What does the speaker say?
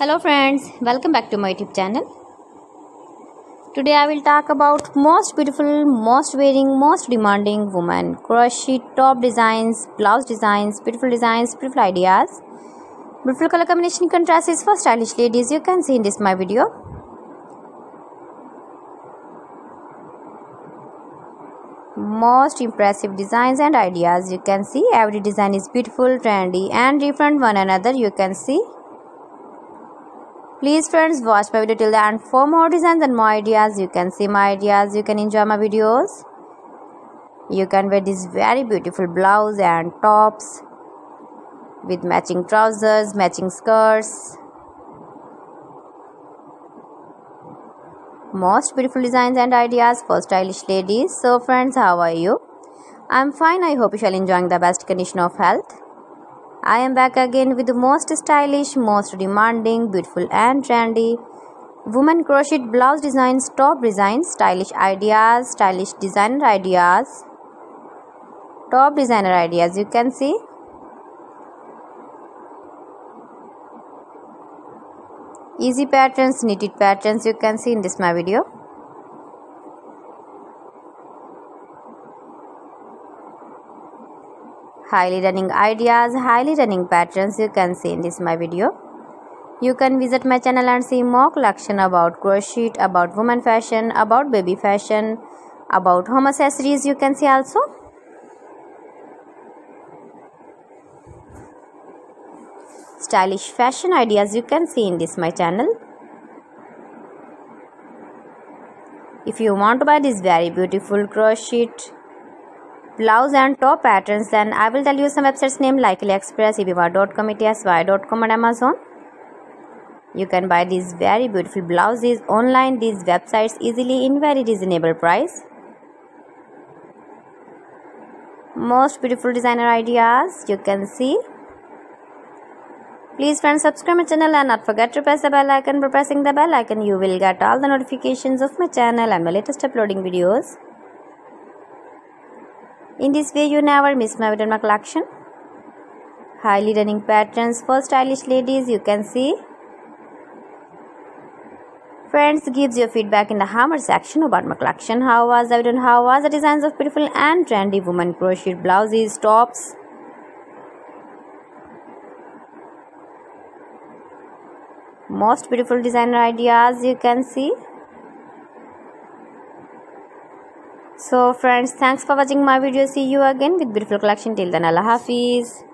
hello friends. Welcome back to my youtube channel. Today i will talk about most beautiful most wearing most demanding woman. Crochet top designs blouse designs beautiful designs beautiful ideas. Beautiful color combination contrasts for stylish ladies. You can see in this my video. Most impressive designs and ideas. You can see every design is beautiful trendy and different one another. You can see Please friends watch my video till the end for more designs and more ideas. You can see my ideas. You can enjoy my videos. You can wear this very beautiful blouse and tops with matching trousers, matching skirts. Most beautiful designs and ideas for stylish ladies. So friends, how are you? I'm fine. I hope you shall enjoying the best condition of health. I am back again with the most stylish, most demanding, beautiful and trendy woman crochet blouse designs, top designs, stylish ideas, stylish designer ideas, top designer ideas you can see. Easy patterns, knitted patterns you can see in this my video. Highly running ideas highly running patterns you can see in this my video. You can visit my channel and see more collection about crochet about woman fashion about baby fashion about home accessories you can see also. Stylish fashion ideas you can see in this my channel. If you want to buy this very beautiful crochet blouse and top patterns then I will tell you some websites name like AliExpress, ebay.com, etsy.com and Amazon. You can buy these very beautiful blouses online these websites easily in very reasonable price. Most beautiful designer ideas you can see. Please friends subscribe my channel and not forget to press the bell icon. By pressing the bell icon you will get all the notifications of my channel and my latest uploading videos. In this way you never miss my video collection. Highly running patterns for stylish ladies you can see. Friends gives your feedback in the hammer section about my collection. How was the video how was the designs of beautiful and trendy woman crochet blouses, tops. Most beautiful designer ideas you can see. So friends thanks for watching my video. See you again with beautiful collection. Till then allah hafiz